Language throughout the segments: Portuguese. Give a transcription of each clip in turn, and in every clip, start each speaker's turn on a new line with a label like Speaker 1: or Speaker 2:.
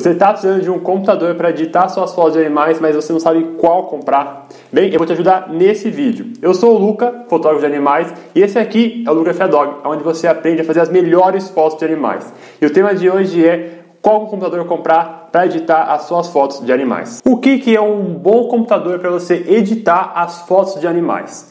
Speaker 1: Você está precisando de um computador para editar suas fotos de animais, mas você não sabe qual comprar? Bem, eu vou te ajudar nesse vídeo. Eu sou o Luca, fotógrafo de animais, e esse aqui é o Luca Dog, onde você aprende a fazer as melhores fotos de animais. E o tema de hoje é qual computador comprar para editar as suas fotos de animais. O que, que é um bom computador para você editar as fotos de animais?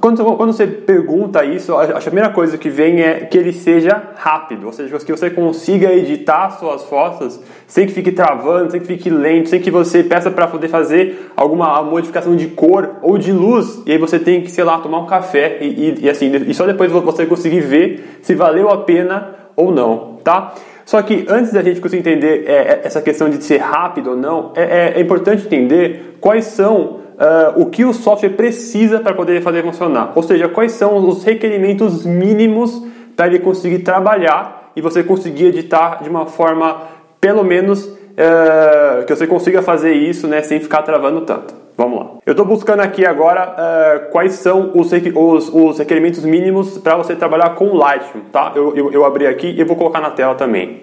Speaker 1: Quando, quando você pergunta isso, a primeira coisa que vem é que ele seja rápido, ou seja, que você consiga editar suas fotos sem que fique travando, sem que fique lento, sem que você peça para poder fazer alguma modificação de cor ou de luz, e aí você tem que, sei lá, tomar um café e, e, e assim, e só depois você conseguir ver se valeu a pena ou não, tá? Só que antes da gente conseguir entender é, é essa questão de ser rápido ou não, é, é, é importante entender quais são uh, o que o software precisa para poder fazer funcionar. Ou seja, quais são os requerimentos mínimos para ele conseguir trabalhar e você conseguir editar de uma forma, pelo menos, uh, que você consiga fazer isso né, sem ficar travando tanto. Vamos lá. Eu estou buscando aqui agora uh, quais são os, os, os requerimentos mínimos para você trabalhar com Lightroom, tá? Eu, eu, eu, abri aqui e vou colocar na tela também.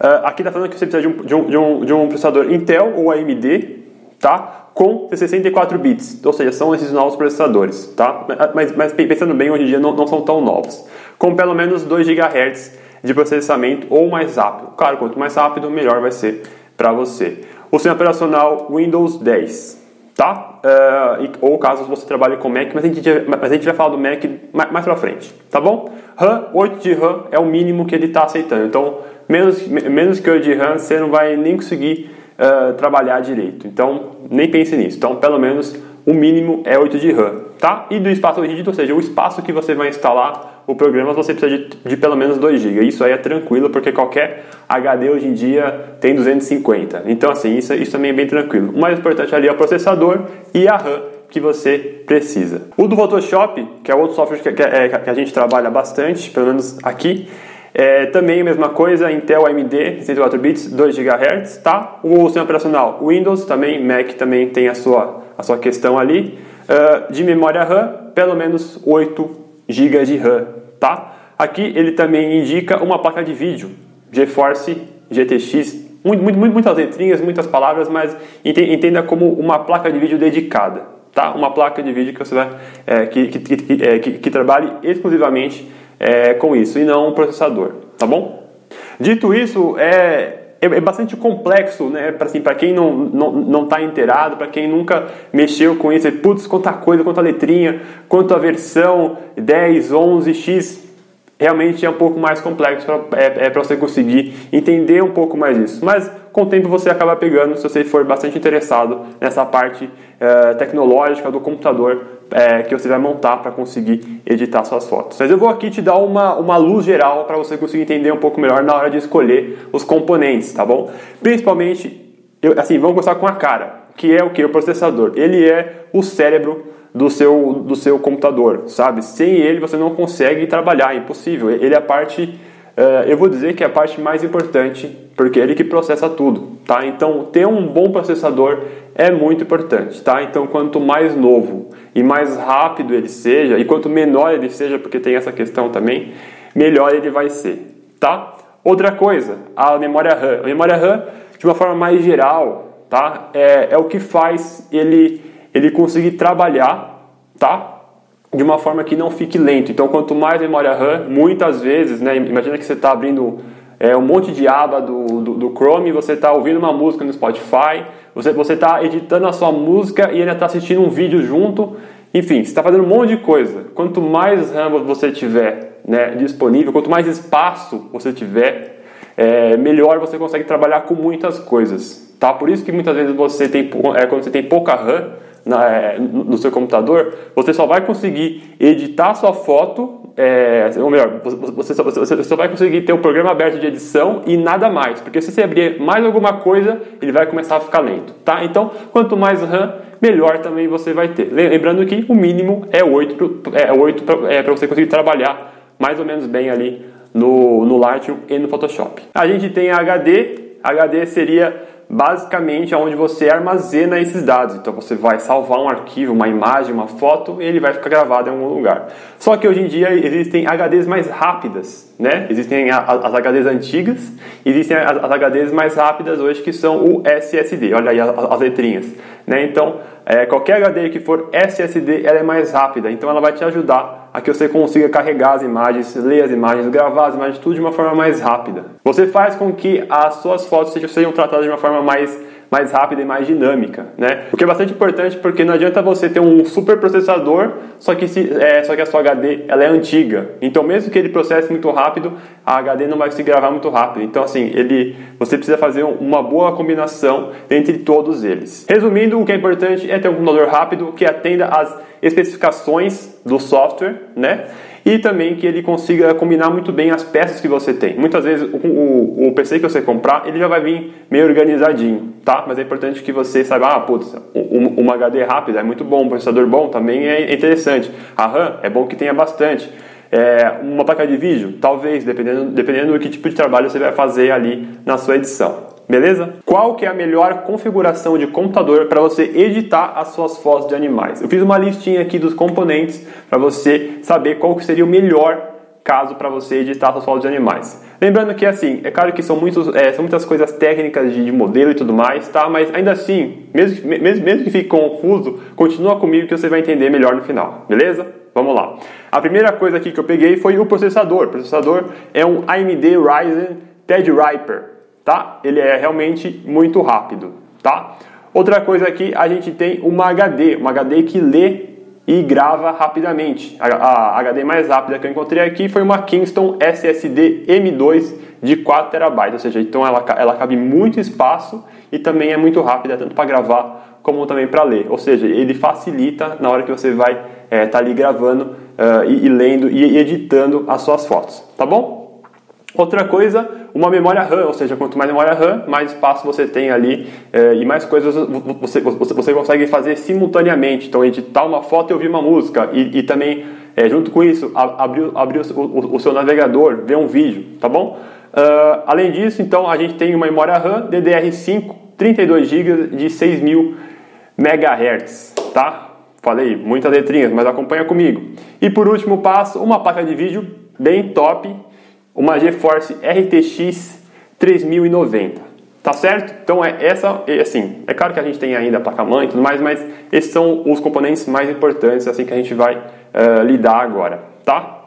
Speaker 1: Uh, aqui está falando que você precisa de um, de, um, de, um, de um processador Intel ou AMD, tá? com 64 bits, ou seja, são esses novos processadores, tá? Mas, mas pensando bem, hoje em dia não, não, são tão novos, com pelo menos 2 GHz de processamento ou mais rápido. Claro, quanto mais rápido, melhor vai ser para você. O sistema operacional Windows 10, tá? Uh, ou caso você trabalhe com Mac, mas a gente, mas a gente vai falar do Mac mais, mais para frente, tá bom? RAM, 8 de RAM é o mínimo que ele está aceitando, então menos, menos que 8 de RAM você não vai nem conseguir uh, trabalhar direito. Então, nem pense nisso. Então, pelo menos o mínimo é 8 de RAM, tá? E do espaço rígido, ou seja, o espaço que você vai instalar o programa, você precisa de, de pelo menos 2 GB. Isso aí é tranquilo, porque qualquer HD hoje em dia tem 250. Então, assim, isso, isso também é bem tranquilo. O mais importante ali é o processador e a RAM que você precisa. O do Photoshop, que é outro software que, que, é, que a gente trabalha bastante, pelo menos aqui, é, também a mesma coisa, Intel AMD, 64 bits, 2 GHz, tá? O sistema operacional Windows, também Mac também tem a sua, a sua questão ali. Uh, de memória RAM, pelo menos 8 GB de RAM, tá? Aqui ele também indica uma placa de vídeo, GeForce GTX, muito, muito, muitas letrinhas, muitas palavras, mas entenda como uma placa de vídeo dedicada, tá? Uma placa de vídeo que você vai, é, que, que, que, é, que, que trabalhe exclusivamente é, com isso e não um processador, tá bom? Dito isso, é, é, é bastante complexo, né? Para assim, quem não não não está inteirado, para quem nunca mexeu com isso, é, putz, quanta coisa, quanta letrinha, quanta versão 10, 11, X, realmente é um pouco mais complexo para é, é você conseguir entender um pouco mais isso. Mas com o tempo você acaba pegando, se você for bastante interessado nessa parte é, tecnológica do computador é, que você vai montar para conseguir editar suas fotos. Mas eu vou aqui te dar uma, uma luz geral para você conseguir entender um pouco melhor na hora de escolher os componentes, tá bom? Principalmente, eu, assim, vamos começar com a cara, que é o que? O processador. Ele é o cérebro do seu, do seu computador, sabe? Sem ele você não consegue trabalhar, é impossível. Ele é a parte Uh, eu vou dizer que é a parte mais importante, porque é ele que processa tudo, tá? Então, ter um bom processador é muito importante, tá? Então, quanto mais novo e mais rápido ele seja, e quanto menor ele seja, porque tem essa questão também, melhor ele vai ser, tá? Outra coisa, a memória RAM. A memória RAM, de uma forma mais geral, tá? É, é o que faz ele, ele conseguir trabalhar, tá? de uma forma que não fique lento. Então, quanto mais memória RAM, muitas vezes, né, imagina que você está abrindo é, um monte de aba do, do, do Chrome, você está ouvindo uma música no Spotify, você está editando a sua música e ainda está assistindo um vídeo junto. Enfim, você está fazendo um monte de coisa. Quanto mais RAM você tiver né, disponível, quanto mais espaço você tiver, é, melhor você consegue trabalhar com muitas coisas. Tá? Por isso que muitas vezes você tem, é, quando você tem pouca RAM, na, é, no seu computador, você só vai conseguir editar sua foto, é, ou melhor, você só, você só vai conseguir ter o programa aberto de edição e nada mais, porque se você abrir mais alguma coisa, ele vai começar a ficar lento, tá? Então, quanto mais RAM, melhor também você vai ter. Lembrando que o mínimo é 8, é 8 para é, você conseguir trabalhar mais ou menos bem ali no, no Lightroom e no Photoshop. A gente tem HD, HD seria basicamente é onde você armazena esses dados. Então você vai salvar um arquivo, uma imagem, uma foto, e ele vai ficar gravado em algum lugar. Só que hoje em dia existem HDs mais rápidas, né? Existem as HDs antigas, existem as HDs mais rápidas hoje que são o SSD. Olha aí as letrinhas, né? Então é, qualquer HD que for SSD, ela é mais rápida. Então ela vai te ajudar a que você consiga carregar as imagens, ler as imagens, gravar as imagens, tudo de uma forma mais rápida. Você faz com que as suas fotos sejam tratadas de uma forma mais mais rápida e mais dinâmica, né? O que é bastante importante porque não adianta você ter um super processador, só que, se, é, só que a sua HD ela é antiga. Então mesmo que ele processe muito rápido, a HD não vai se gravar muito rápido. Então assim, ele, você precisa fazer uma boa combinação entre todos eles. Resumindo, o que é importante é ter um computador rápido que atenda às especificações do software, né? E também que ele consiga combinar muito bem as peças que você tem. Muitas vezes o, o, o, PC que você comprar, ele já vai vir meio organizadinho, tá? Mas é importante que você saiba, ah, putz, um, uma HD rápida é muito bom, um processador bom também é interessante. A RAM é bom que tenha bastante. É, uma placa de vídeo, talvez, dependendo, dependendo do que tipo de trabalho você vai fazer ali na sua edição. Beleza? Qual que é a melhor configuração de computador para você editar as suas fotos de animais? Eu fiz uma listinha aqui dos componentes para você saber qual que seria o melhor caso para você editar suas fotos de animais. Lembrando que assim, é claro que são, muitos, é, são muitas coisas técnicas de, de, modelo e tudo mais, tá? Mas ainda assim, mesmo, mesmo, mesmo que fique confuso, continua comigo que você vai entender melhor no final, beleza? Vamos lá. A primeira coisa aqui que eu peguei foi o processador. O processador é um AMD Ryzen Threadripper tá? Ele é realmente muito rápido, tá? Outra coisa aqui, a gente tem uma HD, uma HD que lê e grava rapidamente. A, HD mais rápida que eu encontrei aqui foi uma Kingston SSD M2 de 4 TB, ou seja, então ela, ela cabe muito espaço e também é muito rápida, tanto para gravar como também para ler. Ou seja, ele facilita na hora que você vai estar é, tá ali gravando uh, e, e, lendo e editando as suas fotos, tá bom? Outra coisa, uma memória RAM, ou seja, quanto mais memória RAM, mais espaço você tem ali é, e mais coisas você, você, você, consegue fazer simultaneamente. Então, editar uma foto e ouvir uma música e, e também, é, junto com isso, abrir, abrir o, o, o, seu navegador, ver um vídeo, tá bom? Uh, além disso, então, a gente tem uma memória RAM DDR5, 32 GB de 6.000 MHz, tá? Falei muitas letrinhas, mas acompanha comigo. E por último passo, uma placa de vídeo bem top, uma GeForce RTX 3090. Tá certo? Então é essa, é, assim, é claro que a gente tem ainda a placa-mãe e tudo mais, mas esses são os componentes mais importantes assim que a gente vai uh, lidar agora, tá?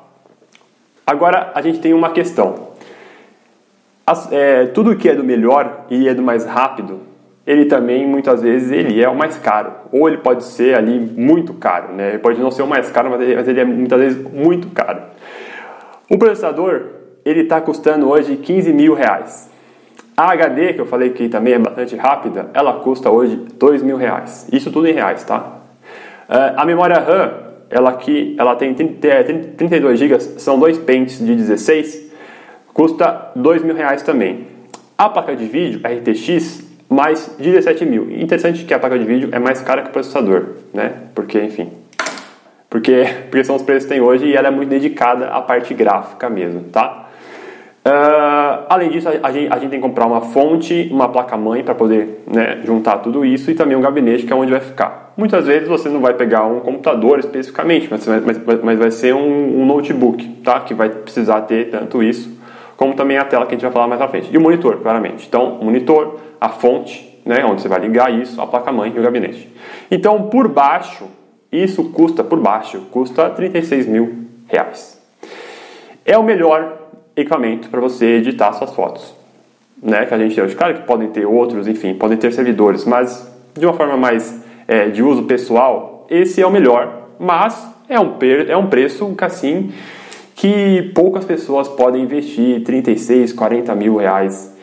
Speaker 1: Agora a gente tem uma questão. As, é, tudo que é do melhor e é do mais rápido, ele também muitas vezes ele é o mais caro, ou ele pode ser ali muito caro, né? Ele pode não ser o mais caro, mas ele, mas ele é muitas vezes muito caro. O processador ele está custando hoje 15 mil reais. A HD, que eu falei que também é bastante rápida, ela custa hoje 2 mil reais. Isso tudo em reais, tá? Uh, a memória RAM, ela aqui, ela tem 30, 32 GB, são dois pentes de 16, custa 2 mil reais também. A placa de vídeo, RTX, mais 17 mil. Interessante que a placa de vídeo é mais cara que o processador, né? Porque, enfim, porque, porque são os preços que tem hoje e ela é muito dedicada à parte gráfica mesmo, tá? Uh, além disso, a, gente, a, gente, tem que comprar uma fonte, uma placa-mãe para poder né, juntar tudo isso e também um gabinete que é onde vai ficar. Muitas vezes você não vai pegar um computador especificamente, mas, mas, mas vai ser um, um, notebook, tá? Que vai precisar ter tanto isso, como também a tela que a gente vai falar mais à frente. E o monitor, claramente. Então, o monitor, a fonte, né, onde você vai ligar isso, a placa-mãe e o gabinete. Então, por baixo, isso custa, por baixo, custa 36 mil reais. É o melhor equipamento para você editar suas fotos. Né, que a gente hoje, claro que podem ter outros, enfim, podem ter servidores, mas de uma forma mais é, de uso pessoal, esse é o melhor, mas é um, é um preço assim que poucas pessoas podem investir 36, 40 mil reais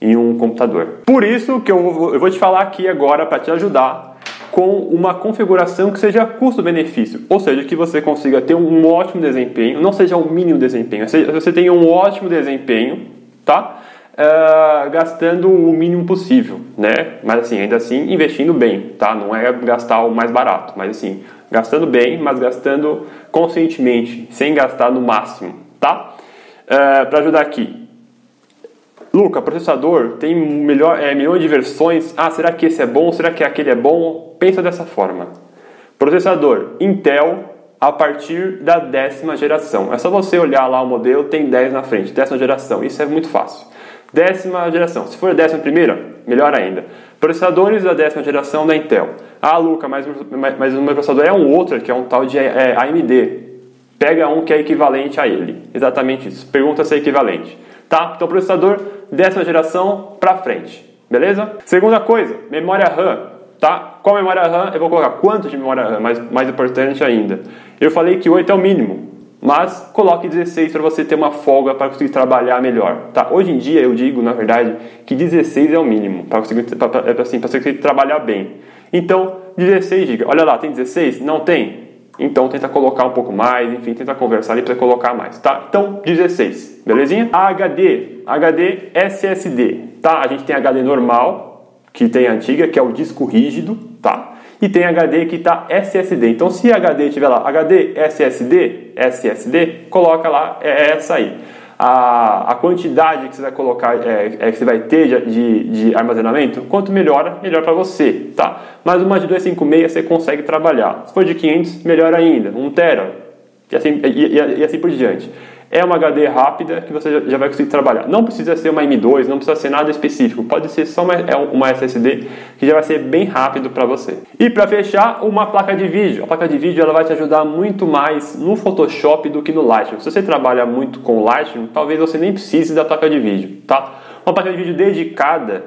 Speaker 1: em um computador. Por isso que eu, eu vou te falar aqui agora para te ajudar com uma configuração que seja custo-benefício, ou seja, que você consiga ter um ótimo desempenho, não seja um mínimo desempenho, seja, você tenha um ótimo desempenho, tá? Uh, gastando o mínimo possível, né? Mas assim, ainda assim, investindo bem, tá? Não é gastar o mais barato, mas assim, gastando bem, mas gastando conscientemente, sem gastar no máximo, tá? Uh, Para ajudar aqui, Luca, processador tem melhor, é, milhões de versões. Ah, será que esse é bom? Será que aquele é bom? Pensa dessa forma. Processador Intel a partir da décima geração. É só você olhar lá o modelo, tem 10 na frente, décima geração. Isso é muito fácil. Décima geração. Se for a décima primeira, melhor ainda. Processadores da décima geração da Intel. Ah, Luca, mas, mas o meu processador é um outro, que é um tal de é, AMD. Pega um que é equivalente a ele. Exatamente isso. Pergunta se é equivalente. Tá? Então, processador décima geração para frente. Beleza? Segunda coisa, memória RAM. Tá? Qual memória RAM? Eu vou colocar quanto de memória RAM, mais, mais importante ainda. Eu falei que 8 é o mínimo, mas coloque 16 para você ter uma folga para conseguir trabalhar melhor. Tá? Hoje em dia eu digo, na verdade, que 16 é o mínimo para conseguir, pra, assim, você conseguir trabalhar bem. Então, 16 GB. Olha lá, tem 16? Não tem? Então tenta colocar um pouco mais, enfim, tenta conversar ali para colocar mais, tá? Então 16, belezinha? HD, HD SSD, tá? A gente tem HD normal, que tem a antiga, que é o disco rígido, tá? E tem HD que tá SSD. Então se HD tiver lá HD SSD, SSD, coloca lá é essa aí a, a quantidade que você vai colocar, é, é, que você vai ter de, de armazenamento, quanto melhor, melhor para você, tá? Mas uma de 256 você consegue trabalhar. Se for de 500, melhor ainda, 1 tera, e assim, e, e, e assim por diante é uma HD rápida que você já vai conseguir trabalhar. Não precisa ser uma M2, não precisa ser nada específico. Pode ser só uma, é uma SSD que já vai ser bem rápido para você. E para fechar, uma placa de vídeo. A placa de vídeo ela vai te ajudar muito mais no Photoshop do que no Lightroom. Se você trabalha muito com Lightroom, talvez você nem precise da placa de vídeo, tá? Uma placa de vídeo dedicada,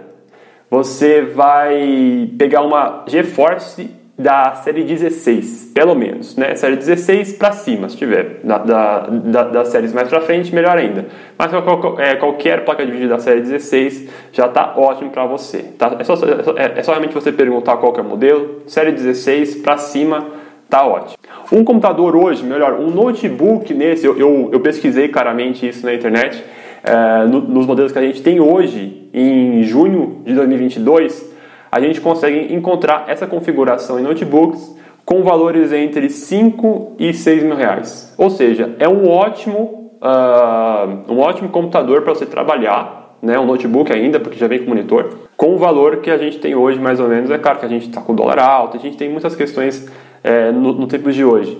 Speaker 1: você vai pegar uma GeForce da série 16, pelo menos, né? Série 16 para cima, se tiver. Da, da, da, das séries mais para frente, melhor ainda. Mas é, qualquer placa de vídeo da série 16 já está ótimo para você. Tá? É, só, é, é só realmente você perguntar qual é o modelo. Série 16 para cima, tá ótimo. Um computador hoje, melhor, um notebook nesse, eu, eu, eu pesquisei claramente isso na internet, é, no, nos modelos que a gente tem hoje, em junho de 2022 a gente consegue encontrar essa configuração em notebooks com valores entre 5 e 6 mil reais. Ou seja, é um ótimo, uh, um ótimo computador para você trabalhar, né, um notebook ainda, porque já vem com monitor, com o valor que a gente tem hoje, mais ou menos. É claro que a gente está com dólar alto, a gente tem muitas questões é, no, no tempo de hoje.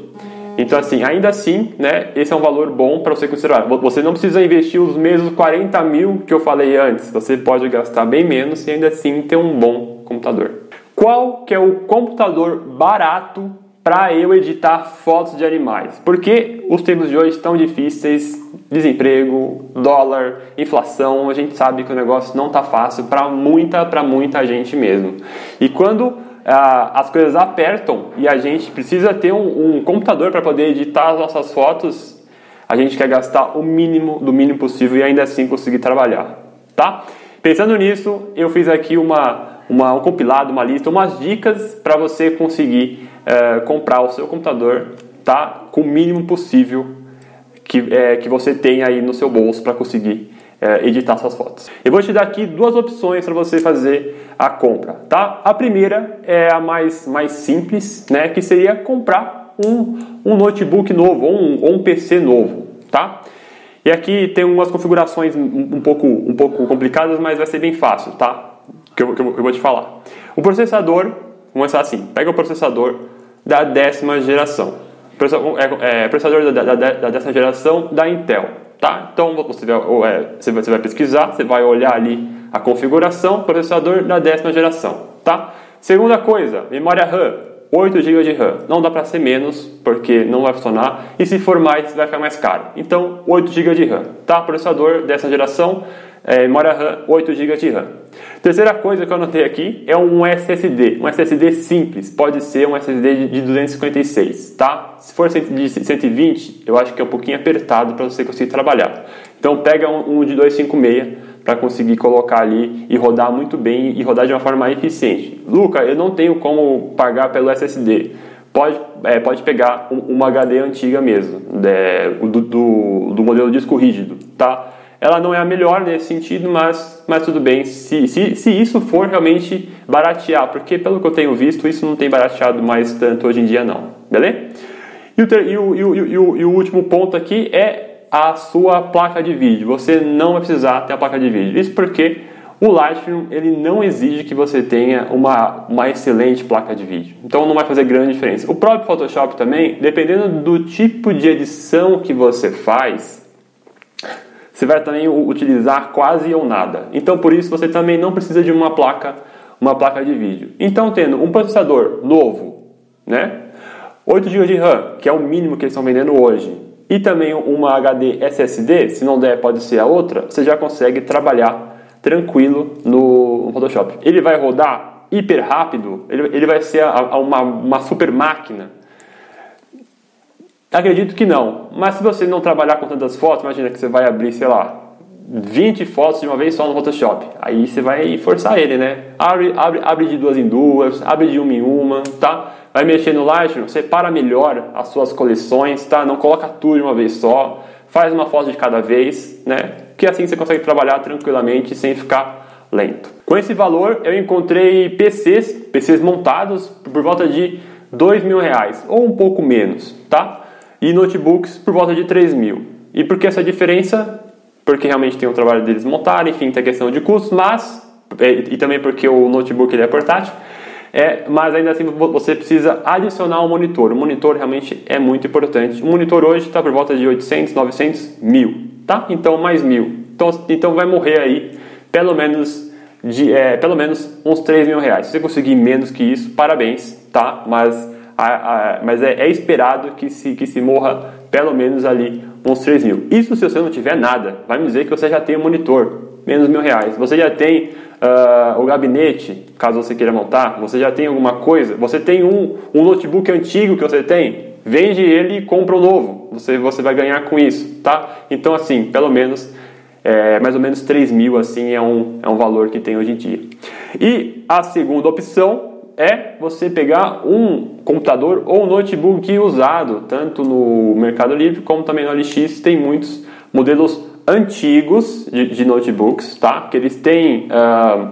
Speaker 1: Então, assim, ainda assim, né, esse é um valor bom para você considerar. Você não precisa investir os mesmos 40 mil que eu falei antes. Você pode gastar bem menos e ainda assim ter um bom computador. Qual que é o computador barato para eu editar fotos de animais? Porque os tempos de hoje estão difíceis, desemprego, dólar, inflação, a gente sabe que o negócio não está fácil para muita, para muita gente mesmo. E quando ah, as coisas apertam e a gente precisa ter um, um computador para poder editar as nossas fotos, a gente quer gastar o mínimo do mínimo possível e ainda assim conseguir trabalhar, tá? Pensando nisso, eu fiz aqui uma uma, um compilado, uma lista, umas dicas para você conseguir é, comprar o seu computador tá, com o mínimo possível que, é, que você tem aí no seu bolso para conseguir é, editar suas fotos. Eu vou te dar aqui duas opções para você fazer a compra, tá? A primeira é a mais, mais simples, né? Que seria comprar um, um notebook novo ou um, ou um PC novo, tá? E aqui tem umas configurações um, um, pouco, um pouco complicadas, mas vai ser bem fácil, tá? Que eu, que eu vou te falar. O processador, vamos começar assim, pega o processador da décima geração. É, é, processador da, da, da, décima geração da Intel, tá? Então você vai, é, você vai, pesquisar, você vai olhar ali a configuração, processador da décima geração, tá? Segunda coisa, memória RAM, 8 GB de RAM. Não dá para ser menos, porque não vai funcionar. E se for mais, vai ficar mais caro. Então, 8 GB de RAM. Tá? Processador dessa geração, é, memória RAM, 8 GB de RAM. Terceira coisa que eu anotei aqui é um SSD. Um SSD simples, pode ser um SSD de 256, tá? Se for de 120, eu acho que é um pouquinho apertado para você conseguir trabalhar. Então pega um de 256 para conseguir colocar ali e rodar muito bem e rodar de uma forma eficiente. Luca, eu não tenho como pagar pelo SSD. Pode, é, pode pegar uma HD antiga mesmo, é, do, do, do modelo disco rígido, tá? Ela não é a melhor nesse sentido, mas, mas tudo bem, se, se, se isso for realmente baratear, porque pelo que eu tenho visto, isso não tem barateado mais tanto hoje em dia não, beleza? E o, e o, e o, e o, e o último ponto aqui é a sua placa de vídeo. Você não vai precisar ter a placa de vídeo. Isso porque o Lightroom ele não exige que você tenha uma, uma excelente placa de vídeo. Então não vai fazer grande diferença. O próprio Photoshop também, dependendo do tipo de edição que você faz, você vai também utilizar quase ou nada. Então por isso você também não precisa de uma placa, uma placa de vídeo. Então tendo um processador novo, né? 8 GB de RAM, que é o mínimo que eles estão vendendo hoje, e também uma HD SSD, se não der pode ser a outra, você já consegue trabalhar tranquilo no Photoshop. Ele vai rodar hiper rápido, ele, ele vai ser a, a uma, uma super máquina. Acredito que não, mas se você não trabalhar com tantas fotos, imagina que você vai abrir, sei lá, 20 fotos de uma vez só no Photoshop. Aí você vai forçar ele, né? Abre, abre, abre de duas em duas, abre de uma em uma, tá? vai mexer no Lightroom, separa melhor as suas coleções, tá? Não coloca tudo de uma vez só, faz uma foto de cada vez, né? Que assim você consegue trabalhar tranquilamente sem ficar lento. Com esse valor eu encontrei PCs, PCs montados por volta de dois mil reais ou um pouco menos, tá? E notebooks por volta de 3 mil. E por que essa diferença? Porque realmente tem o trabalho deles montar, enfim, tem a questão de custos, mas e, e também porque o notebook ele é portátil é, mas ainda assim você precisa adicionar um monitor. O monitor realmente é muito importante. O monitor hoje está por volta de 800, 900, mil, tá? Então mais mil. Então, então vai morrer aí pelo menos de é, pelo menos uns 3 mil reais. Se você conseguir menos que isso, parabéns, tá? Mas, a, a, mas é, é, esperado que se, que se morra pelo menos ali uns 3 mil. Isso se você não tiver nada, vai me dizer que você já tem um monitor, menos mil reais. Você já tem uh, o gabinete, caso você queira montar, você já tem alguma coisa, você tem um, um notebook antigo que você tem, vende ele e compra um novo, você, você vai ganhar com isso, tá? Então, assim, pelo menos, é, mais ou menos 3 mil, assim, é um, é um valor que tem hoje em dia. E a segunda opção é você pegar um computador ou um notebook usado, tanto no Mercado Livre como também no LX, tem muitos modelos antigos de, de notebooks, tá? Que eles têm uh,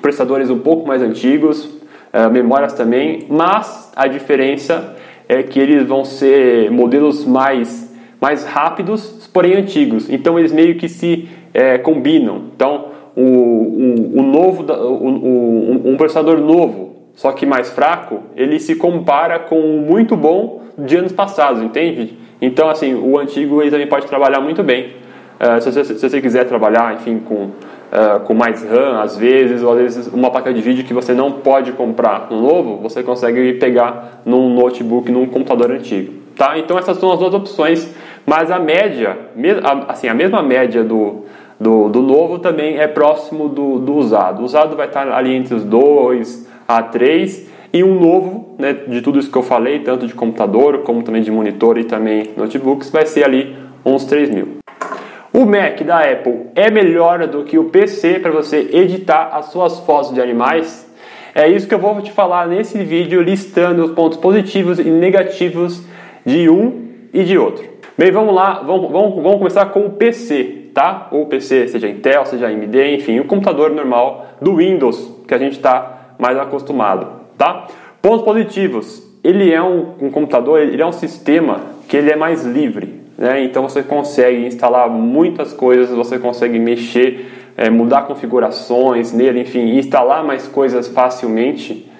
Speaker 1: processadores um pouco mais antigos, uh, memórias também, mas a diferença é que eles vão ser modelos mais, mais rápidos, porém antigos. Então eles meio que se é, combinam. Então o, o, o novo, o, um processador novo, só que mais fraco, ele se compara com o muito bom de anos passados, entende? Então, assim, o antigo ele também pode trabalhar muito bem. Uh, se, você, se, você, quiser trabalhar, enfim, com, uh, com mais RAM, às vezes, ou às vezes uma placa de vídeo que você não pode comprar um novo, você consegue pegar num notebook, num computador antigo. Tá? Então, essas são as duas opções, mas a média, assim, a mesma média do, do, do novo também é próximo do, do usado. O usado vai estar ali entre os dois a3 e um novo né, de tudo isso que eu falei, tanto de computador como também de monitor e também notebooks, vai ser ali uns 3 mil. O Mac da Apple é melhor do que o PC para você editar as suas fotos de animais? É isso que eu vou te falar nesse vídeo, listando os pontos positivos e negativos de um e de outro. Bem, vamos lá, vamos, vamos, vamos começar com o PC, tá? Ou PC, seja Intel, seja AMD, enfim, o computador normal do Windows que a gente está mais acostumado, tá? Pontos positivos, ele é um, um computador, ele é um sistema que ele é mais livre, né? Então você consegue instalar muitas coisas, você consegue mexer, é, mudar configurações nele, enfim, instalar mais coisas facilmente,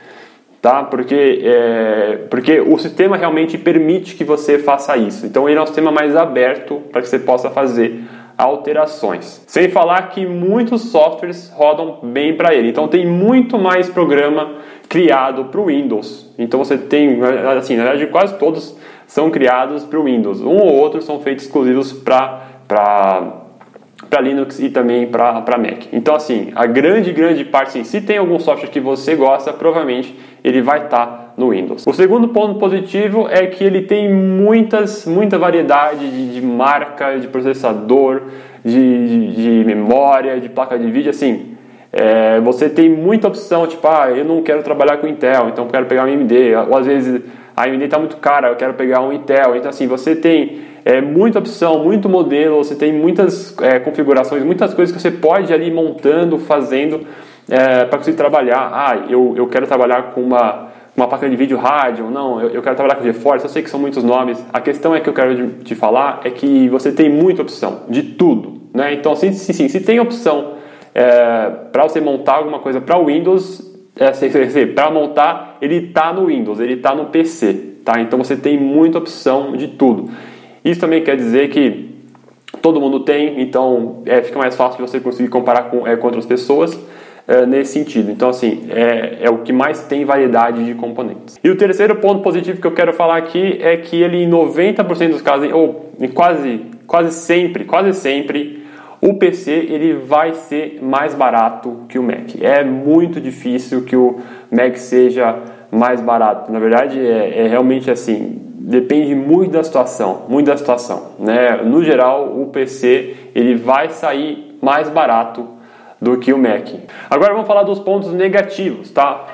Speaker 1: tá? Porque, é, porque o sistema realmente permite que você faça isso. Então ele é um sistema mais aberto para que você possa fazer alterações. Sem falar que muitos softwares rodam bem para ele. Então tem muito mais programa criado para o Windows. Então você tem, assim, na verdade quase todos são criados para o Windows. Um ou outro são feitos exclusivos para Linux e também para Mac. Então, assim, a grande, grande parte, sim, se tem algum software que você gosta, provavelmente ele vai estar tá no Windows. O segundo ponto positivo é que ele tem muitas, muita variedade de, de marca, de processador, de, de, de, memória, de placa de vídeo, assim. É, você tem muita opção, tipo, ah, eu não quero trabalhar com Intel, então quero pegar um AMD, ou às vezes a AMD está muito cara, eu quero pegar um Intel. Então, assim, você tem é, muita opção, muito modelo, você tem muitas é, configurações, muitas coisas que você pode ali montando, fazendo é, para conseguir trabalhar. Ah, eu, eu quero trabalhar com uma, uma placa de vídeo Radeon, não, eu, eu quero trabalhar com GeForce, eu sei que são muitos nomes. A questão é que eu quero te falar é que você tem muita opção de tudo, né? Então, sim, sim se tem opção é, para você montar alguma coisa para o Windows, é, para montar, ele está no Windows, ele está no PC, tá? Então você tem muita opção de tudo. Isso também quer dizer que todo mundo tem, então é, fica mais fácil de você conseguir comparar com, é, com outras pessoas é, nesse sentido. Então, assim, é, é o que mais tem variedade de componentes. E o terceiro ponto positivo que eu quero falar aqui é que ele, em 90% dos casos, ou em quase, quase sempre, quase sempre, o PC ele vai ser mais barato que o Mac. É muito difícil que o Mac seja mais barato. Na verdade, é, é realmente assim. Depende muito da situação, muito da situação, né? No geral, o PC ele vai sair mais barato do que o Mac. Agora vamos falar dos pontos negativos, tá?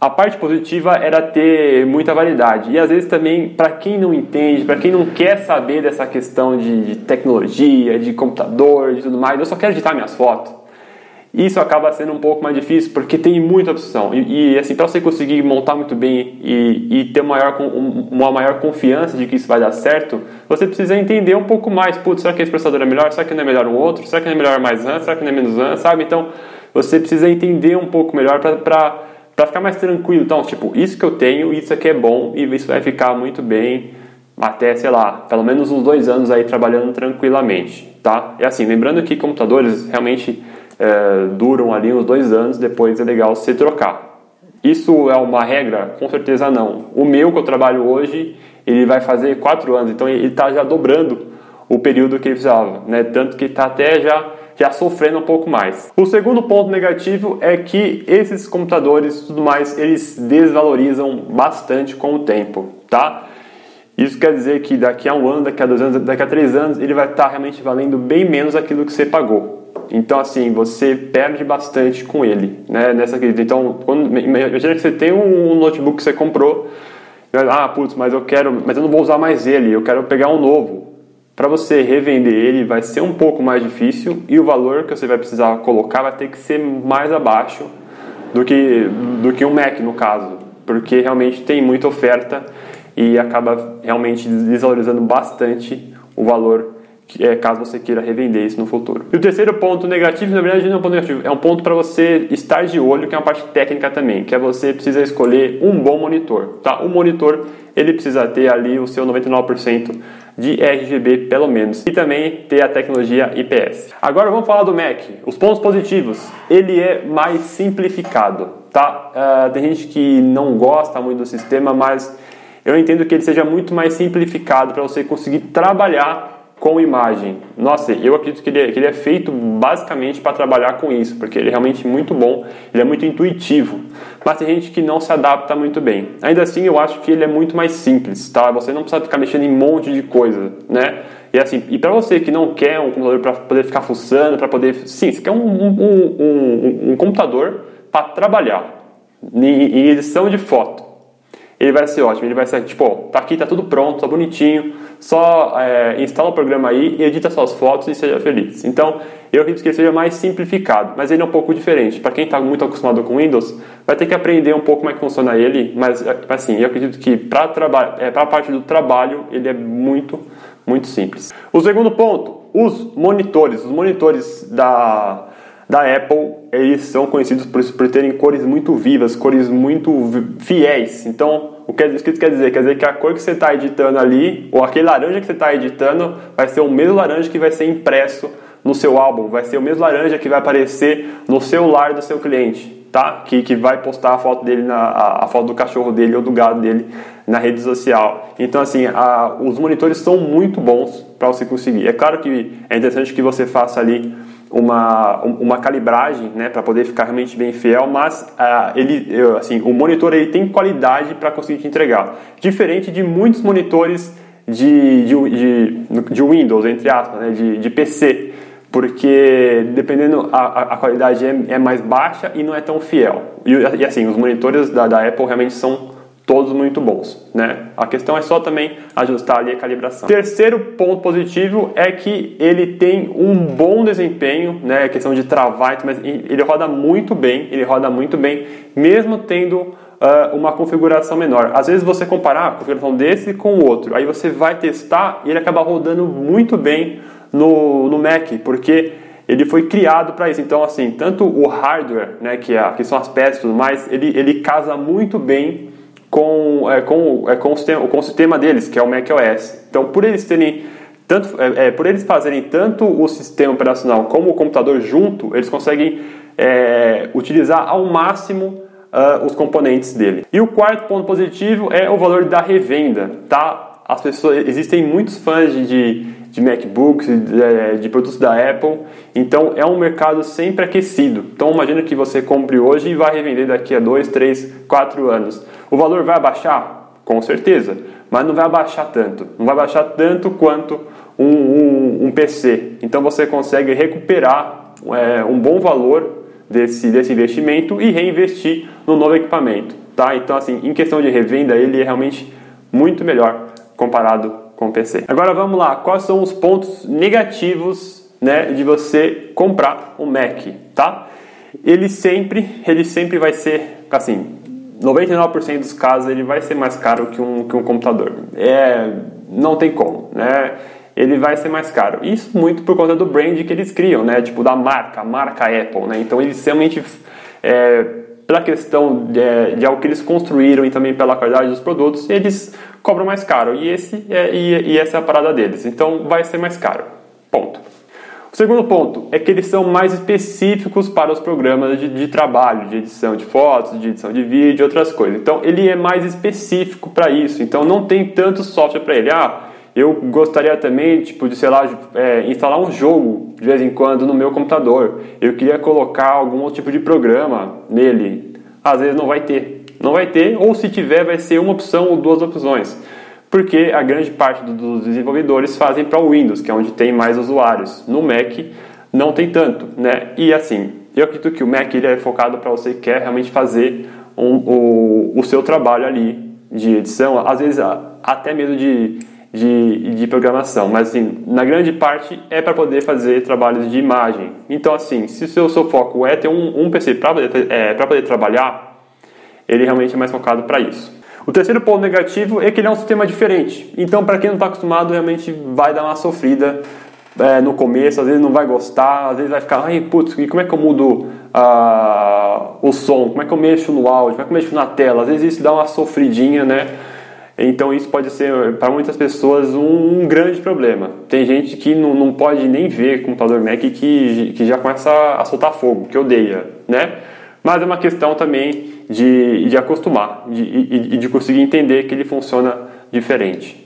Speaker 1: A parte positiva era ter muita variedade. E às vezes também, para quem não entende, para quem não quer saber dessa questão de, tecnologia, de computador, de tudo mais, eu só quero editar minhas fotos. Isso acaba sendo um pouco mais difícil porque tem muita opção. E, e assim, para você conseguir montar muito bem e, e ter maior, uma maior confiança de que isso vai dar certo, você precisa entender um pouco mais. Putz, será que esse processador é melhor? Será que não é melhor um outro? Será que não é melhor mais RAM? Será que não é menos RAM? Sabe? Então, você precisa entender um pouco melhor para para ficar mais tranquilo. Então, tipo, isso que eu tenho, isso aqui é bom e isso vai ficar muito bem até, sei lá, pelo menos uns dois anos aí trabalhando tranquilamente, tá? É assim, lembrando que computadores realmente é, duram ali uns dois anos, depois é legal se trocar. Isso é uma regra? Com certeza não. O meu que eu trabalho hoje, ele vai fazer quatro anos, então ele está já dobrando o período que ele precisava, né? Tanto que está até já já sofrendo um pouco mais. O segundo ponto negativo é que esses computadores tudo mais, eles desvalorizam bastante com o tempo, tá? Isso quer dizer que daqui a um ano, daqui a dois anos, daqui a três anos, ele vai estar realmente valendo bem menos aquilo que você pagou. Então, assim, você perde bastante com ele, né, nessa crise. Então, quando, imagina que você tem um notebook que você comprou, ah, putz, mas eu quero, mas eu não vou usar mais ele, eu quero pegar um novo. Para você revender ele vai ser um pouco mais difícil e o valor que você vai precisar colocar vai ter que ser mais abaixo do que, do que um Mac, no caso, porque realmente tem muita oferta e acaba realmente desvalorizando bastante o valor é, caso você queira revender isso no futuro. E o terceiro ponto negativo, na verdade não é um ponto negativo, é um ponto para você estar de olho, que é uma parte técnica também, que é você precisa escolher um bom monitor, tá? O monitor, ele precisa ter ali o seu 99% de RGB pelo menos e também ter a tecnologia IPS. Agora vamos falar do Mac. Os pontos positivos, ele é mais simplificado, tá? Uh, tem gente que não gosta muito do sistema, mas eu entendo que ele seja muito mais simplificado para você conseguir trabalhar com imagem. Nossa, eu acredito que ele é, que ele é feito basicamente para trabalhar com isso, porque ele é realmente muito bom, ele é muito intuitivo. Mas tem gente que não se adapta muito bem. Ainda assim, eu acho que ele é muito mais simples, tá? Você não precisa ficar mexendo em um monte de coisa, né? E assim, e para você que não quer um computador para poder ficar fuçando, para poder, sim, você quer um, um, um, um computador para trabalhar em, em edição de foto ele vai ser ótimo. Ele vai ser tipo, tá aqui, tá tudo pronto, tá bonitinho, só é, instala o programa aí, edita suas fotos e seja feliz. Então, eu acredito que ele seja mais simplificado, mas ele é um pouco diferente. Para quem está muito acostumado com Windows, vai ter que aprender um pouco como é que funciona ele, mas é, assim, eu acredito que para é, a parte do trabalho ele é muito, muito simples. O segundo ponto, os monitores. Os monitores da da Apple, eles são conhecidos por, por terem cores muito vivas, cores muito fiéis. Então, o que isso quer dizer? Quer dizer que a cor que você está editando ali, ou aquele laranja que você está editando, vai ser o mesmo laranja que vai ser impresso no seu álbum, vai ser o mesmo laranja que vai aparecer no celular do seu cliente, tá? Que, que vai postar a foto dele, na, a, a foto do cachorro dele ou do gado dele na rede social. Então, assim, a, os monitores são muito bons para você conseguir. É claro que é interessante que você faça ali uma, uma calibragem né, para poder ficar realmente bem fiel, mas uh, ele, assim, o monitor ele tem qualidade para conseguir te entregar. Diferente de muitos monitores de, de, de, de Windows, entre aspas, né, de, de PC, porque dependendo a, a qualidade é, é, mais baixa e não é tão fiel. E, e assim, os monitores da, da Apple realmente são todos muito bons, né? A questão é só também ajustar ali a calibração. Terceiro ponto positivo é que ele tem um bom desempenho, né? A questão de travar, mas ele roda muito bem, ele roda muito bem, mesmo tendo uh, uma configuração menor. Às vezes você comparar a configuração desse com o outro, aí você vai testar e ele acaba rodando muito bem no, no Mac, porque ele foi criado para isso. Então, assim, tanto o hardware, né, que, é, que são as peças e tudo mais, ele, ele casa muito bem com, é, com, é, com, o sistema, com o sistema deles, que é o macOS. Então, por eles terem tanto, é, é, por eles fazerem tanto o sistema operacional como o computador junto, eles conseguem é, utilizar ao máximo uh, os componentes dele. E o quarto ponto positivo é o valor da revenda, tá? As pessoas, existem muitos fãs de, de MacBooks, de, de, produtos da Apple, então é um mercado sempre aquecido. Então imagina que você compre hoje e vai revender daqui a 2, 3, 4 anos. O valor vai abaixar? Com certeza, mas não vai abaixar tanto. Não vai abaixar tanto quanto um, um, um PC. Então você consegue recuperar é, um bom valor desse, desse investimento e reinvestir no novo equipamento. Tá? Então, assim, em questão de revenda, ele é realmente muito melhor comparado com o PC. Agora vamos lá, quais são os pontos negativos né, de você comprar um Mac, tá? Ele sempre, ele sempre vai ser, assim, 99% dos casos ele vai ser mais caro que um, que um computador. É, não tem como, né? ele vai ser mais caro. Isso muito por conta do brand que eles criam, né? Tipo da marca, a marca Apple, né? Então eles realmente é, pela questão de, de, algo que eles construíram e também pela qualidade dos produtos, eles cobram mais caro. E, esse é, e, e essa é a parada deles. Então vai ser mais caro. Ponto. O segundo ponto é que eles são mais específicos para os programas de, de trabalho, de edição de fotos, de edição de vídeo, outras coisas. Então ele é mais específico para isso. Então não tem tanto software para ele. Ah, eu gostaria também, tipo, de, sei lá, é, instalar um jogo de vez em quando no meu computador. Eu queria colocar algum outro tipo de programa nele. Às vezes não vai ter. Não vai ter, ou se tiver, vai ser uma opção ou duas opções. Porque a grande parte dos desenvolvedores fazem para o Windows, que é onde tem mais usuários. No Mac não tem tanto, né? E assim, eu acredito que o Mac ele é focado para você que quer realmente fazer um, o, o seu trabalho ali de edição, às vezes até mesmo de de, de programação, mas assim, na grande parte é para poder fazer trabalhos de imagem. Então, assim, se o seu, seu foco é ter um, um PC para poder, é, poder trabalhar, ele realmente é mais focado para isso. O terceiro ponto negativo é que ele é um sistema diferente. Então, para quem não está acostumado, realmente vai dar uma sofrida é, no começo, às vezes não vai gostar, às vezes vai ficar, ai, putz, e como é que eu mudo uh, o som? Como é que eu mexo no áudio? Como é que eu mexo na tela? Às vezes isso dá uma sofridinha, né? Então isso pode ser para muitas pessoas um, um, grande problema. Tem gente que não, não pode nem ver computador Mac que, que já começa a soltar fogo, que odeia, né? Mas é uma questão também de, de acostumar e de, de, conseguir entender que ele funciona diferente.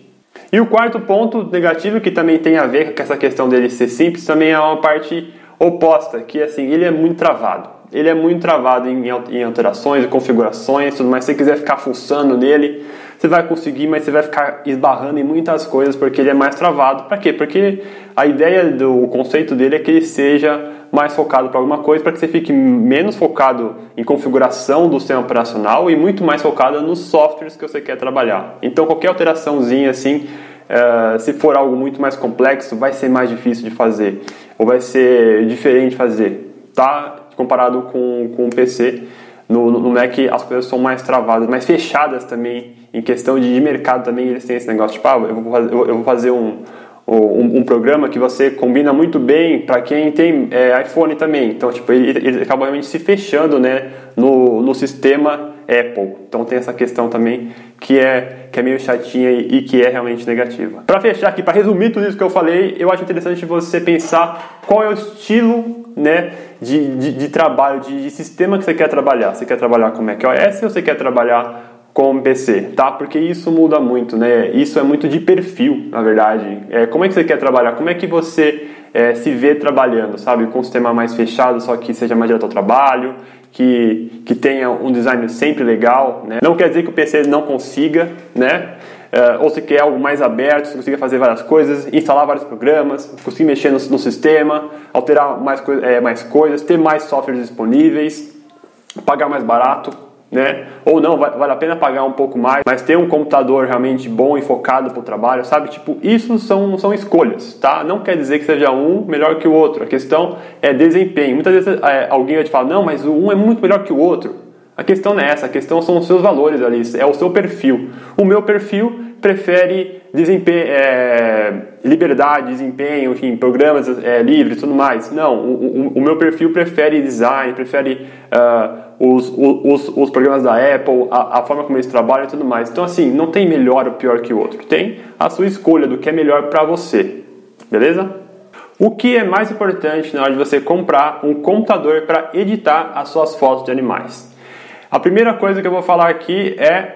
Speaker 1: E o quarto ponto negativo que também tem a ver com essa questão dele ser simples também é uma parte oposta, que assim, ele é muito travado. Ele é muito travado em, em alterações, em configurações, tudo mais. Se você quiser ficar fuçando nele, você vai conseguir, mas você vai ficar esbarrando em muitas coisas porque ele é mais travado. Para quê? Porque a ideia do conceito dele é que ele seja mais focado para alguma coisa, para que você fique menos focado em configuração do sistema operacional e muito mais focado nos softwares que você quer trabalhar. Então, qualquer alteraçãozinha assim, uh, se for algo muito mais complexo, vai ser mais difícil de fazer ou vai ser diferente de fazer, tá? Comparado com, com o PC. No, no Mac as coisas são mais travadas, mais fechadas também em questão de, mercado também eles têm esse negócio, tipo, ah, eu vou fazer, eu vou fazer um, um, um, programa que você combina muito bem para quem tem é, iPhone também. Então, tipo, ele, ele acaba realmente se fechando, né, no, no sistema Apple. Então tem essa questão também que é, que é meio chatinha e, e que é realmente negativa. Para fechar aqui, para resumir tudo isso que eu falei, eu acho interessante você pensar qual é o estilo né, de, de, de trabalho, de, de, sistema que você quer trabalhar. Você quer trabalhar com macOS ou você quer trabalhar com PC, tá? Porque isso muda muito, né? Isso é muito de perfil, na verdade. É, como é que você quer trabalhar? Como é que você é, se vê trabalhando, sabe? Com um sistema mais fechado, só que seja mais direto ao trabalho, que, que tenha um design sempre legal, né? Não quer dizer que o PC não consiga, né? É, ou se quer algo mais aberto, se consiga fazer várias coisas, instalar vários programas, conseguir mexer no, no sistema, alterar mais, é, mais coisas, ter mais softwares disponíveis, pagar mais barato, né? Ou não, vale a pena pagar um pouco mais, mas ter um computador realmente bom e focado para o trabalho, sabe? Tipo, isso são, são escolhas, tá? Não quer dizer que seja um melhor que o outro. A questão é desempenho. Muitas vezes é, alguém vai te falar, não, mas o um é muito melhor que o outro. A questão não é essa, a questão são os seus valores ali, é o seu perfil. O meu perfil prefere desempenho, é, liberdade, desempenho, enfim, programas é, livres tudo mais. Não, o, o, o, meu perfil prefere design, prefere uh, os, os, os, programas da Apple, a, a, forma como eles trabalham e tudo mais. Então, assim, não tem melhor ou pior que o outro. Tem a sua escolha do que é melhor para você. Beleza? O que é mais importante na hora de você comprar um computador para editar as suas fotos de animais? A primeira coisa que eu vou falar aqui é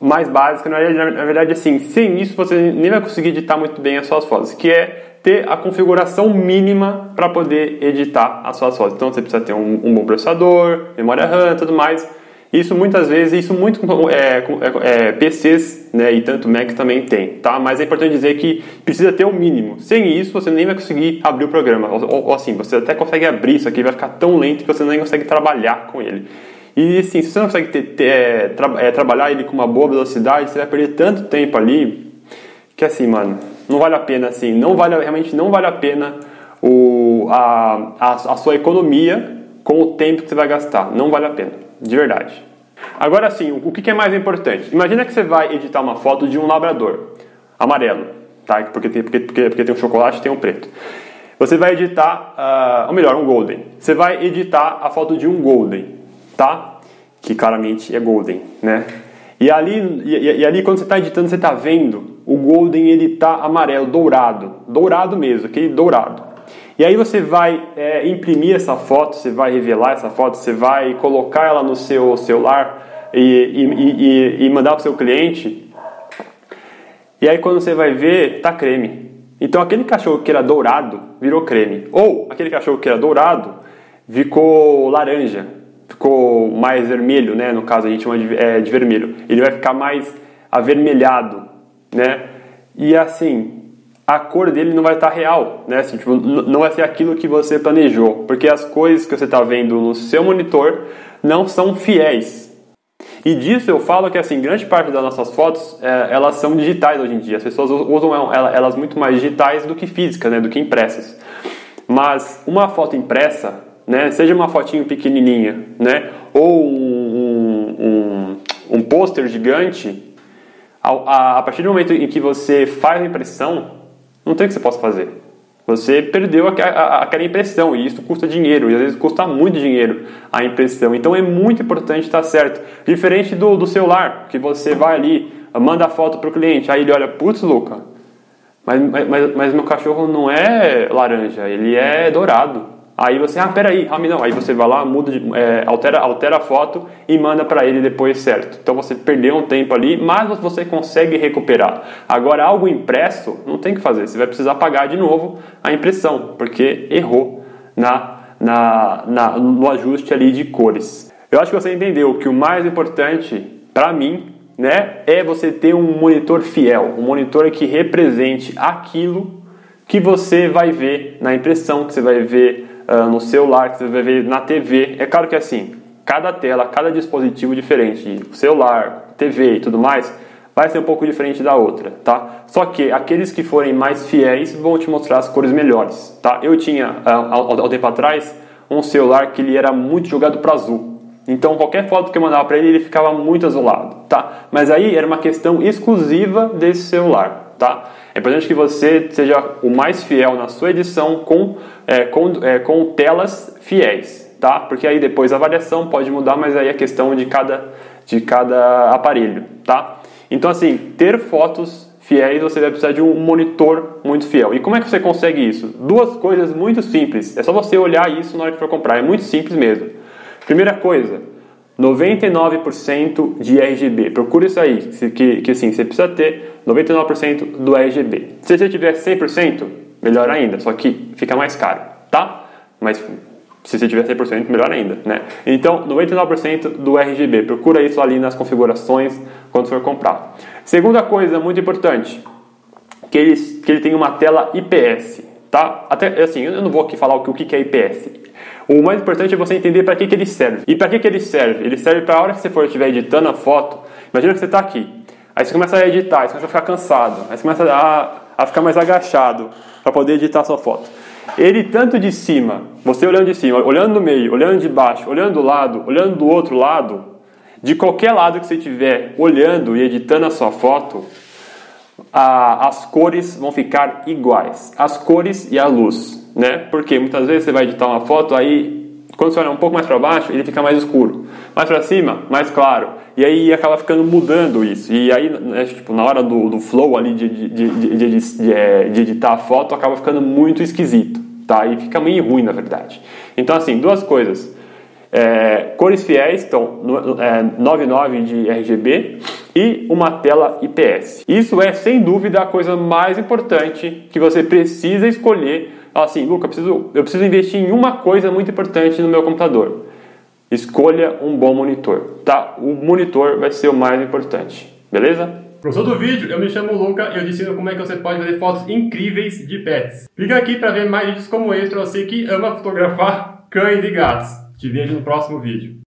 Speaker 1: mais básica, na verdade, na verdade assim, sem isso você nem vai conseguir editar muito bem as suas fotos, que é ter a configuração mínima para poder editar as suas fotos. Então você precisa ter um, um bom processador, memória RAM, tudo mais. Isso muitas vezes, isso muito é, é, é, PCs né, e tanto Mac também tem, tá? Mas é importante dizer que precisa ter o um mínimo. Sem isso você nem vai conseguir abrir o programa. Ou, ou assim, você até consegue abrir isso aqui, vai ficar tão lento que você nem consegue trabalhar com ele. E assim, se você não consegue ter, ter, é, tra é, trabalhar ele com uma boa velocidade, você vai perder tanto tempo ali que assim, mano, não vale a pena assim, não vale realmente não vale a pena o, a, a, a sua economia com o tempo que você vai gastar, não vale a pena, de verdade. Agora sim, o que é mais importante? Imagina que você vai editar uma foto de um labrador amarelo, tá? Porque tem, porque, porque, porque tem um chocolate e tem um preto. Você vai editar, uh, ou melhor, um golden. Você vai editar a foto de um golden tá? Que claramente é golden, né? E ali, e, e ali quando você está editando, você está vendo o golden ele tá amarelo, dourado, dourado mesmo, aquele dourado. E aí você vai é, imprimir essa foto, você vai revelar essa foto, você vai colocar ela no seu celular e, e, e, e mandar para o seu cliente. E aí quando você vai ver, tá creme. Então aquele cachorro que era dourado virou creme. Ou aquele cachorro que era dourado ficou laranja ficou mais vermelho, né? No caso a gente chama de, é, de vermelho. Ele vai ficar mais avermelhado, né? E assim, a cor dele não vai estar real, né? Assim, tipo, não vai ser aquilo que você planejou, porque as coisas que você está vendo no seu monitor não são fiéis. E disso eu falo que assim, grande parte das nossas fotos é, elas são digitais hoje em dia. As pessoas usam elas muito mais digitais do que físicas, né? Do que impressas. Mas uma foto impressa né? seja uma fotinho pequenininha, né? ou um, um, um, pôster gigante, a, a, a, partir do momento em que você faz a impressão, não tem o que você possa fazer. Você perdeu a, a, aquela impressão e isso custa dinheiro, e às vezes custa muito dinheiro a impressão. Então é muito importante estar certo. Diferente do, do celular, que você vai ali, manda a foto para o cliente, aí ele olha, putz, Luca, mas, mas, mas meu cachorro não é laranja, ele é dourado. Aí você, ah, peraí, Rami, não. Aí você vai lá, muda, de, é, altera, altera a foto e manda para ele depois certo. Então você perdeu um tempo ali, mas você consegue recuperar. Agora, algo impresso, não tem que fazer. Você vai precisar pagar de novo a impressão, porque errou na, na, na, no ajuste ali de cores. Eu acho que você entendeu que o mais importante para mim né, é você ter um monitor fiel, um monitor que represente aquilo que você vai ver na impressão, que você vai ver uh, no celular, que você vai ver na TV. É claro que assim, cada tela, cada dispositivo diferente, celular, TV e tudo mais, vai ser um pouco diferente da outra, tá? Só que aqueles que forem mais fiéis vão te mostrar as cores melhores, tá? Eu tinha, uh, há um tempo atrás, um celular que ele era muito jogado para azul. Então qualquer foto que eu mandava para ele, ele ficava muito azulado, tá? Mas aí era uma questão exclusiva desse celular, tá? É importante que você seja o mais fiel na sua edição com, é, com, é, com telas fiéis, tá? Porque aí depois a variação pode mudar, mas aí é questão de cada, de cada aparelho, tá? Então assim, ter fotos fiéis você vai precisar de um monitor muito fiel. E como é que você consegue isso? Duas coisas muito simples. É só você olhar isso na hora que for comprar. É muito simples mesmo. Primeira coisa, 99% de RGB. Procura isso aí, que, que assim, você precisa ter 99% do RGB. Se você tiver 100%, melhor ainda, só que fica mais caro, tá? Mas se você tiver 100%, melhor ainda, né? Então, 99% do RGB. Procura isso ali nas configurações quando for comprar. Segunda coisa muito importante, que ele, que ele tem uma tela IPS, tá? Até assim, eu não vou aqui falar o que, o que é IPS. O mais importante é você entender para que, que ele serve. E para que, que ele serve? Ele serve para a hora que você for estiver editando a foto. Imagina que você está aqui. Aí você começa a editar, aí você começa a ficar cansado. Aí você começa a, a ficar mais agachado para poder editar a sua foto. Ele tanto de cima, você olhando de cima, olhando no meio, olhando de baixo, olhando do lado, olhando do outro lado, de qualquer lado que você estiver olhando e editando a sua foto, a, as cores vão ficar iguais. As cores e a luz, né? Porque muitas vezes você vai editar uma foto, aí quando você olha um pouco mais para baixo, ele fica mais escuro. Mais para cima, mais claro. E aí acaba ficando mudando isso. E aí, né, tipo, na hora do, do flow ali de, de, de, de, é, editar a foto, acaba ficando muito esquisito. Tá? E fica meio ruim, na verdade. Então, assim, duas coisas. É, cores fiéis, então é, 99 de RGB e uma tela IPS. Isso é sem dúvida a coisa mais importante que você precisa escolher. Assim, Luca, eu preciso, eu preciso investir em uma coisa muito importante no meu computador. Escolha um bom monitor, tá? O monitor vai ser o mais importante, beleza? Gostou do vídeo? Eu me chamo Luca e eu ensino como é que você pode fazer fotos incríveis de pets. Clica aqui para ver mais vídeos como esse para você que ama fotografar cães e gatos. Te vejo no próximo vídeo.